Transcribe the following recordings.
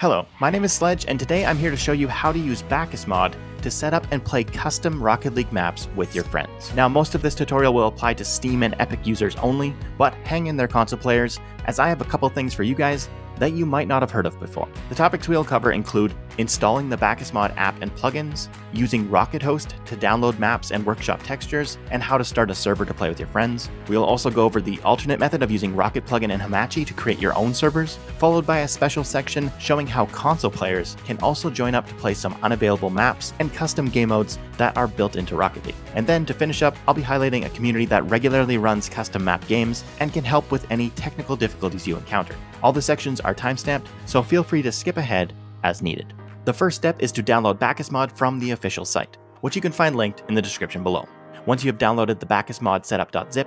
Hello, my name is Sledge, and today I'm here to show you how to use BakkesMod to set up and play custom Rocket League maps with your friends. Now, most of this tutorial will apply to Steam and Epic users only, but hang in there console players, as I have a couple things for you guys that you might not have heard of before. The topics we'll cover include installing the BakkesMod app and plugins, using Rocket Host to download maps and workshop textures, and how to start a server to play with your friends. We'll also go over the alternate method of using Rocket Plugin and Hamachi to create your own servers, followed by a special section showing how console players can also join up to play some unavailable maps and custom game modes that are built into Rocket League. And then to finish up, I'll be highlighting a community that regularly runs custom map games and can help with any technical difficulties you encounter. All the sections are timestamped, so feel free to skip ahead as needed. The first step is to download BakkesMod from the official site, which you can find linked in the description below. Once you have downloaded the BakkesMod setup.zip,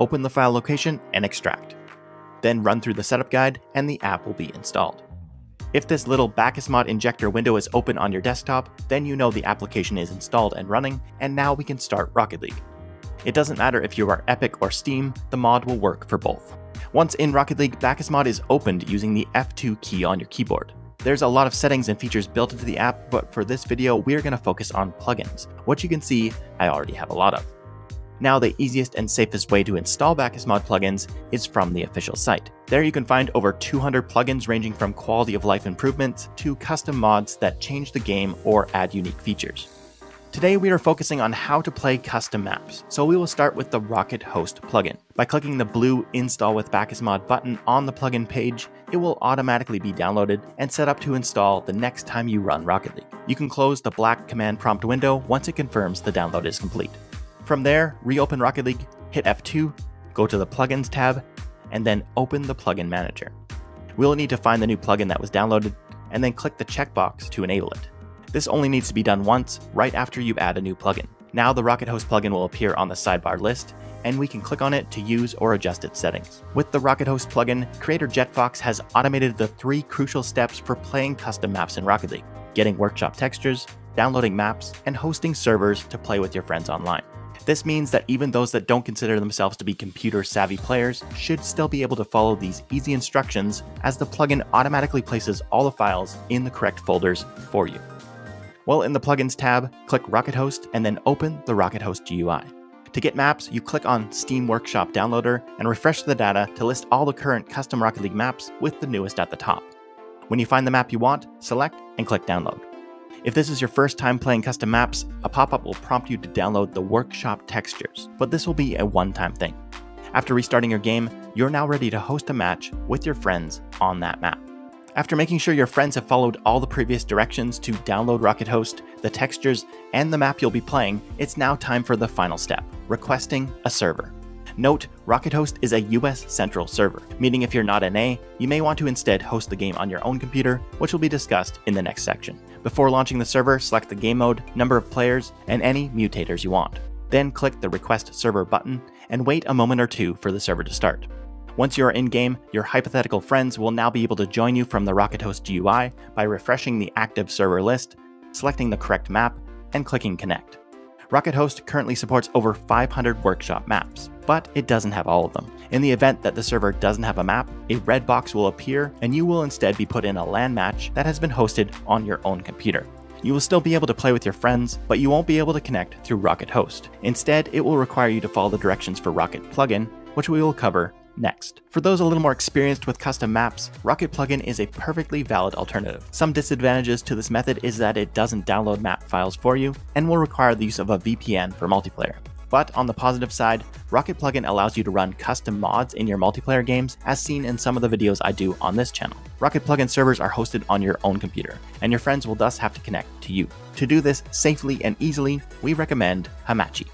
open the file location and extract. Then run through the setup guide and the app will be installed. If this little BakkesMod injector window is open on your desktop, then you know the application is installed and running, and now we can start Rocket League. It doesn't matter if you are Epic or Steam, the mod will work for both. Once in Rocket League, BakkesMod is opened using the F2 key on your keyboard. There's a lot of settings and features built into the app, but for this video, we're going to focus on plugins, which you can see I already have a lot of. Now, the easiest and safest way to install BakkesMod plugins is from the official site. There you can find over 200 plugins ranging from quality of life improvements to custom mods that change the game or add unique features. Today we are focusing on how to play custom maps, so we will start with the Rocket Host plugin. By clicking the blue Install with BakkesMod button on the plugin page, it will automatically be downloaded and set up to install the next time you run Rocket League. You can close the black command prompt window once it confirms the download is complete. From there, reopen Rocket League, hit F2, go to the Plugins tab, and then open the Plugin Manager. We'll need to find the new plugin that was downloaded, and then click the checkbox to enable it. This only needs to be done once, right after you add a new plugin. Now the Rocket Host plugin will appear on the sidebar list, and we can click on it to use or adjust its settings. With the Rocket Host plugin, creator JetFox has automated the three crucial steps for playing custom maps in Rocket League getting workshop textures, downloading maps, and hosting servers to play with your friends online. This means that even those that don't consider themselves to be computer savvy players should still be able to follow these easy instructions as the plugin automatically places all the files in the correct folders for you. Well, in the Plugins tab, click Rocket Host and then open the Rocket Host GUI. To get maps, you click on Steam Workshop Downloader and refresh the data to list all the current custom Rocket League maps with the newest at the top. When you find the map you want, select and click Download. If this is your first time playing custom maps, a pop up will prompt you to download the workshop textures, but this will be a one time thing. After restarting your game, you're now ready to host a match with your friends on that map. After making sure your friends have followed all the previous directions to download Rocket Host, the textures, and the map you'll be playing, it's now time for the final step requesting a server. Note, Rocket Host is a US central server, meaning if you're not in NA, you may want to instead host the game on your own computer, which will be discussed in the next section. Before launching the server, select the game mode, number of players, and any mutators you want. Then click the Request Server button and wait a moment or two for the server to start. Once you are in game, your hypothetical friends will now be able to join you from the Rocket Host GUI by refreshing the active server list, selecting the correct map, and clicking Connect. Rocket Host currently supports over 500 workshop maps, but it doesn't have all of them. In the event that the server doesn't have a map, a red box will appear and you will instead be put in a LAN match that has been hosted on your own computer. You will still be able to play with your friends, but you won't be able to connect through Rocket Host. Instead, it will require you to follow the directions for Rocket Plugin, which we will cover Next, for those a little more experienced with custom maps, Rocket Plugin is a perfectly valid alternative. Some disadvantages to this method is that it doesn't download map files for you and will require the use of a VPN for multiplayer. But on the positive side, Rocket Plugin allows you to run custom mods in your multiplayer games as seen in some of the videos I do on this channel. Rocket Plugin servers are hosted on your own computer, and your friends will thus have to connect to you. To do this safely and easily, we recommend Hamachi.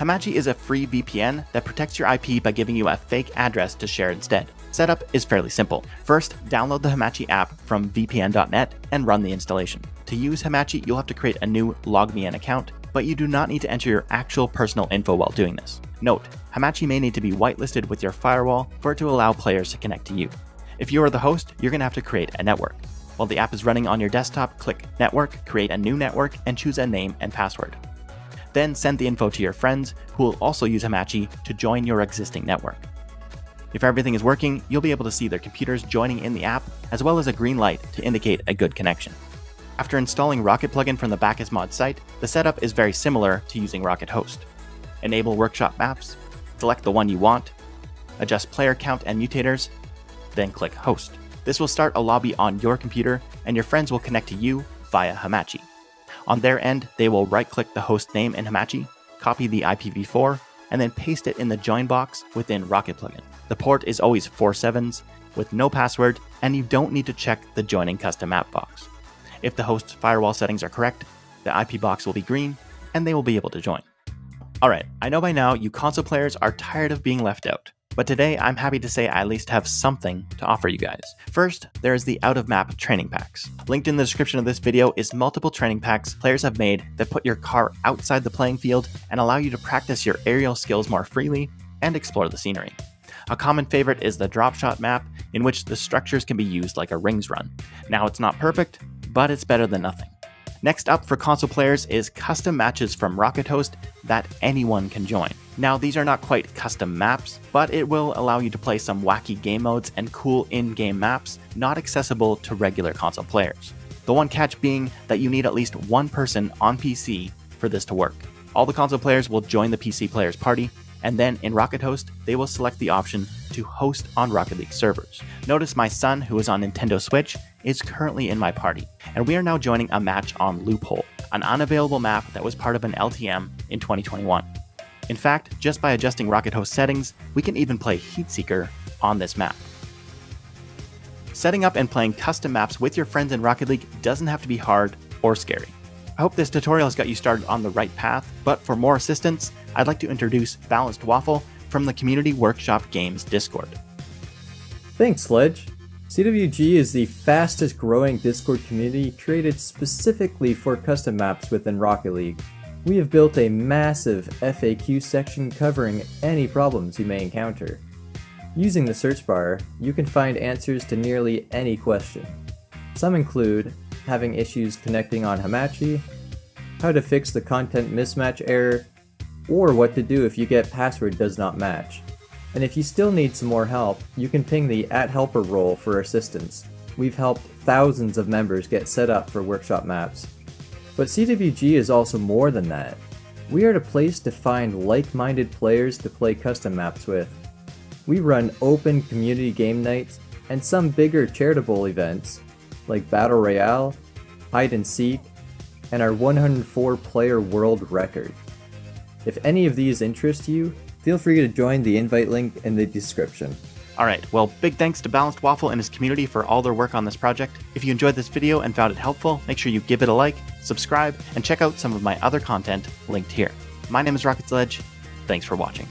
Hamachi is a free VPN that protects your IP by giving you a fake address to share instead. Setup is fairly simple. First, download the Hamachi app from vpn.net and run the installation. To use Hamachi, you'll have to create a new LogMeIn account, but you do not need to enter your actual personal info while doing this. Note, Hamachi may need to be whitelisted with your firewall for it to allow players to connect to you. If you are the host, you're going to have to create a network. While the app is running on your desktop, click Network, create a new network, and choose a name and password. Then send the info to your friends, who will also use Hamachi to join your existing network. If everything is working, you'll be able to see their computers joining in the app, as well as a green light to indicate a good connection. After installing Rocket Plugin from the BakkesMod site, the setup is very similar to using Rocket Host. Enable workshop maps, select the one you want, adjust player count and mutators, then click Host. This will start a lobby on your computer, and your friends will connect to you via Hamachi. On their end, they will right click the host name in Hamachi, copy the IPv4, and then paste it in the join box within Rocket Plugin. The port is always 47s with no password, and you don't need to check the joining custom app box. If the host's firewall settings are correct, the IP box will be green, and they will be able to join. Alright, I know by now you console players are tired of being left out. But today, I'm happy to say I at least have something to offer you guys. First, there is the out of map training packs. Linked in the description of this video is multiple training packs players have made that put your car outside the playing field and allow you to practice your aerial skills more freely and explore the scenery. A common favorite is the drop shot map, in which the structures can be used like a rings run. Now, it's not perfect, but it's better than nothing. Next up for console players is custom matches from Rocket Host that anyone can join. Now, these are not quite custom maps, but it will allow you to play some wacky game modes and cool in game maps not accessible to regular console players. The one catch being that you need at least one person on PC for this to work. All the console players will join the PC player's party, and then in Rocket Host, they will select the option to host on Rocket League servers. Notice my son, who is on Nintendo Switch, is currently in my party, and we are now joining a match on Loophole, an unavailable map that was part of an LTM in 2021. In fact, just by adjusting Rocket Host settings, we can even play Heatseeker on this map. Setting up and playing custom maps with your friends in Rocket League doesn't have to be hard or scary. I hope this tutorial has got you started on the right path, but for more assistance, I'd like to introduce Balanced Waffle from the Community Workshop Games Discord. Thanks, Sledge. CWG is the fastest growing Discord community created specifically for custom maps within Rocket League. We have built a massive FAQ section covering any problems you may encounter. Using the search bar, you can find answers to nearly any question. Some include having issues connecting on Hamachi, how to fix the content mismatch error, or what to do if you get password does not match. And if you still need some more help, you can ping the at helper role for assistance. We've helped thousands of members get set up for workshop maps. But CWG is also more than that. We are the place to find like-minded players to play custom maps with. We run open community game nights and some bigger charitable events like Battle Royale, Hide and Seek, and our 104 player world record. If any of these interest you, feel free to join the invite link in the description. Alright, well, big thanks to Balanced Waffle and his community for all their work on this project. If you enjoyed this video and found it helpful, make sure you give it a like, subscribe, and check out some of my other content linked here. My name is Rocket Sledge. Thanks for watching.